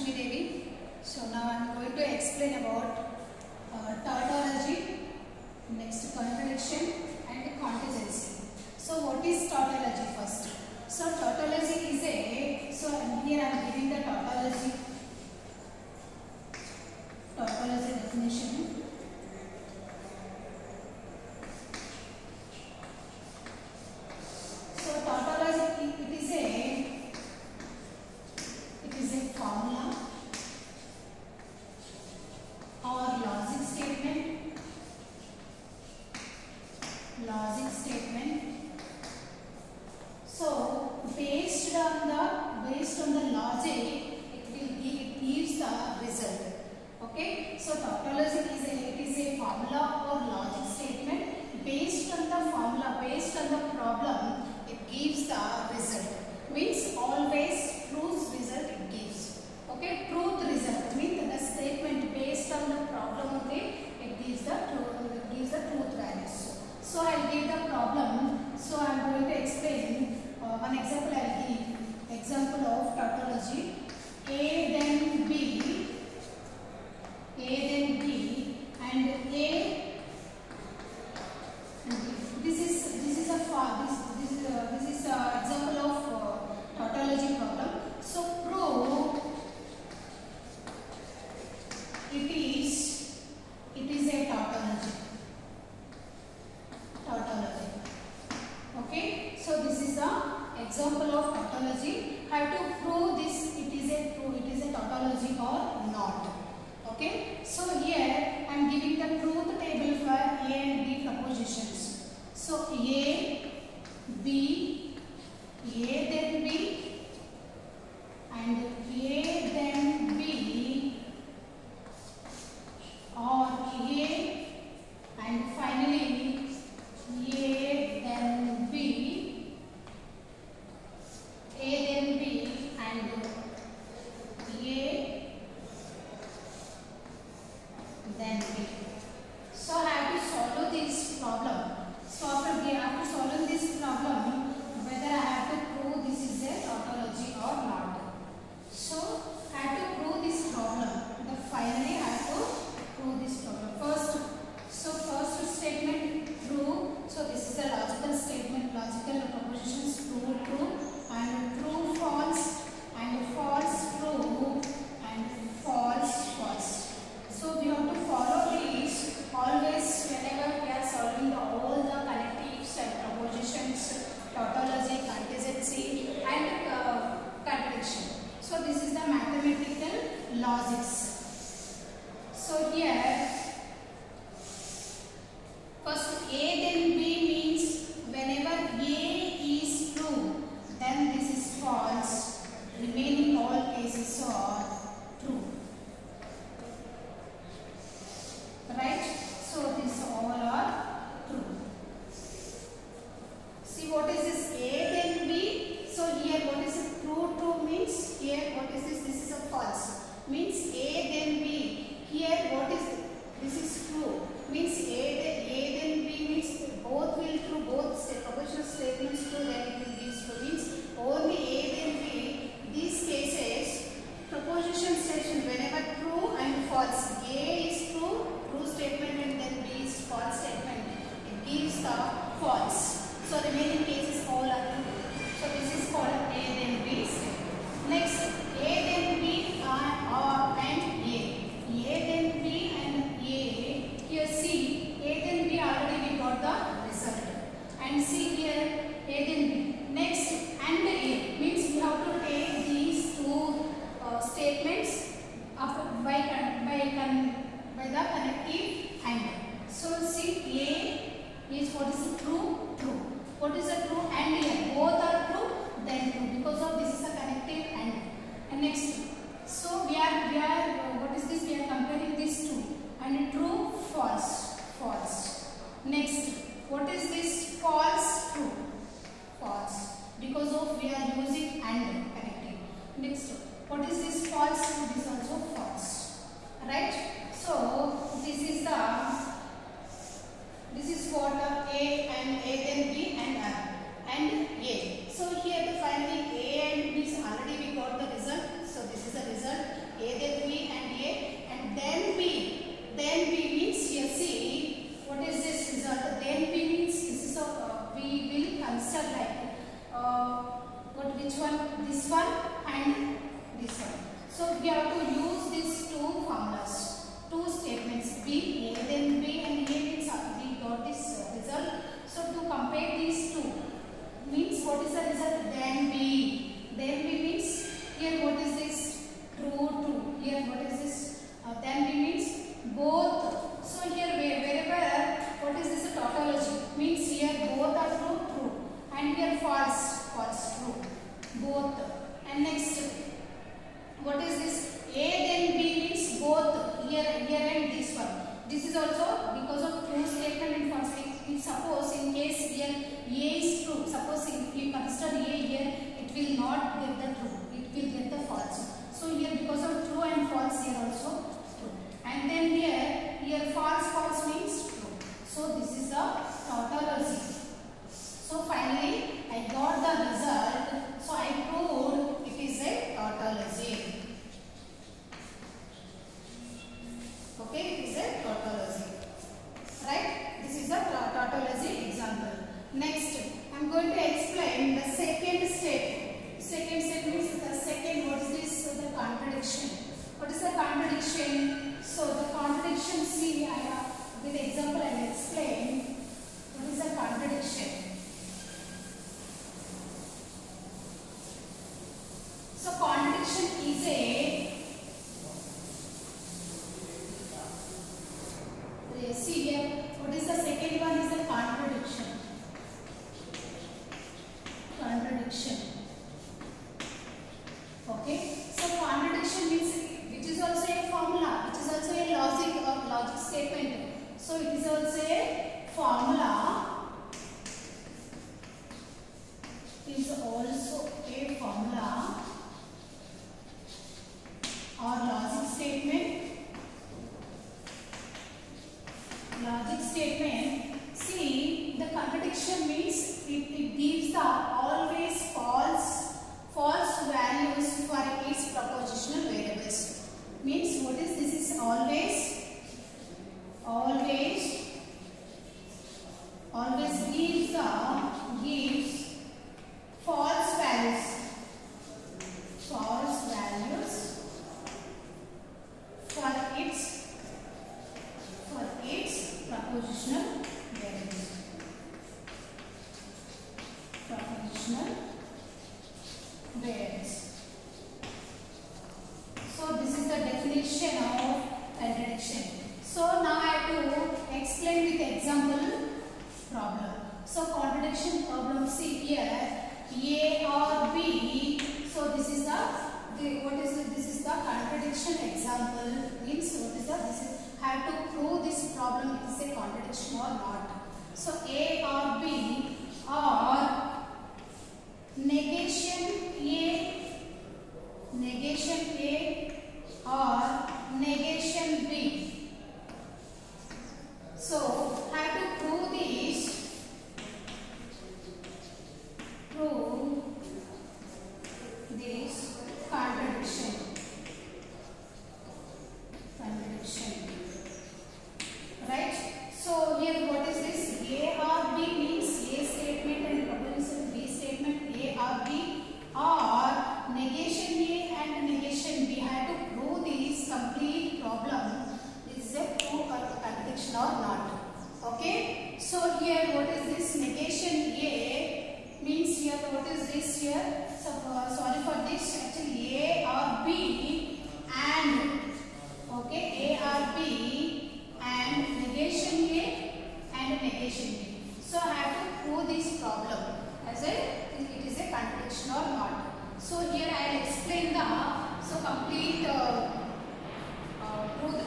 Lakshmi Devi. So now I am going to explain about uh, tautology, next contradiction and contingency. So what is tautology first? So tautology is a, so here I am giving the tautology, tautology definition. explain. Uh, one example I will give. Example of tautology. A then example of tautology, have to prove this it is a proof. it is a tautology or not. Okay. So here I am giving the truth table for A and B propositions. So A, B, are false. So the remaining cases all are true. So this is called A then B. Next And next Cái? problem is a contradiction or not. So A or B or negation A, negation A or negation B. complete uh, uh, truth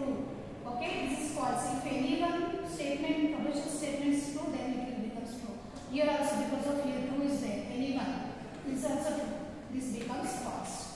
true. Okay, this is false. If any one statement, proposition statement is true, then it will becomes true. Here also because of here 2 is there, any one terms also true. This becomes false.